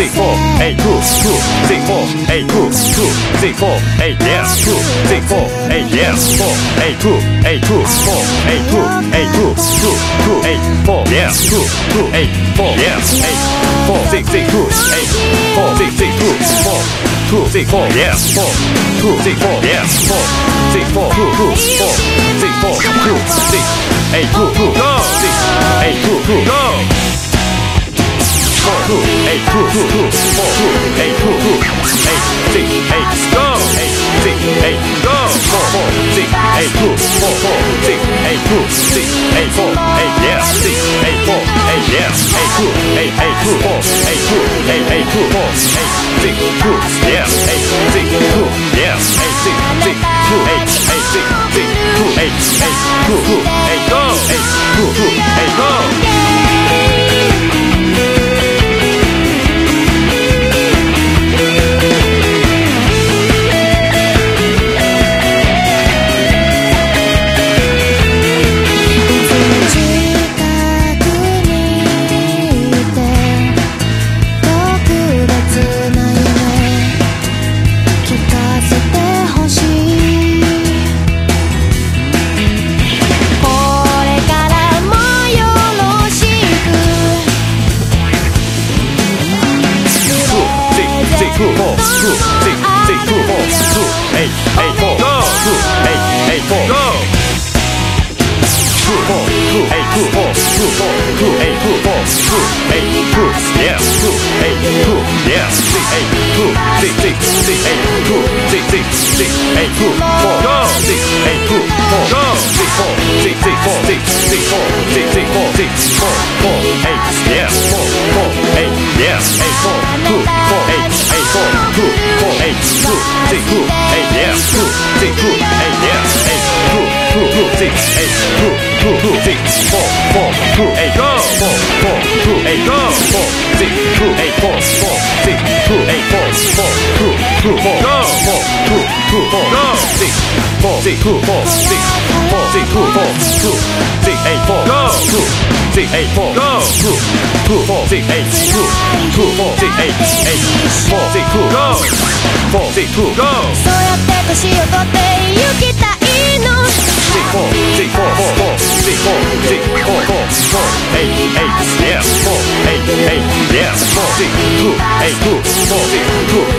two, six, four, eight, two, two, six, four, eight, yeah, two, six, four, eight, yeah, four, eight, two, eight, two, four, eight, two, eight, two, two, two, eight, four, yeah, two, two, eight, four, yeah, eight, four, six, six, two, eight, four, six, six, two, four, two, six, four, yeah, four, two, six, four, yeah, four, six, four, two, two, four, six, four, two, six, eight, two, two, go, six, eight, two, two, go four two eight two two two four two eight two two eight six eight go eight six eight go four four six eight two four four six eight two six eight four eight yeah six eight four eight yeah eight two eight eight two four eight two eight eight two four eight six two yeah eight six two yeah eight six six two eight eight six six two eight eight two two six, eight, two, six, six, six, eight, two, four, go, six, eight, two, four, go, six, four, six, six, four, six, six, four, six, six, four, six, four, four, eight, yeah, four, four, eight, yeah, eight, four, two, four, eight, eight, four, two, four, eight, two, six, two, eight, yeah, two, six, two, eight, yeah, eight, two, two, two, six, eight, two, two, two, six, four, four, two, eight, go, four, four, two, eight, go, four, six, two, eight, four, four, two, two, four, go, four, two, two, four, go, six, four, six, two, four, six, four, six, two, four, two, six, eight, four, go, two, six, eight, four, go, two, two, four, six, eight, two, two, four, six, eight, eight, four, six, two, go, four, six, two, go. そうやって年を取って行きたいの six four six four four four six four six four four four eight eight yeah four eight eight yeah four six two eight two four six two eight two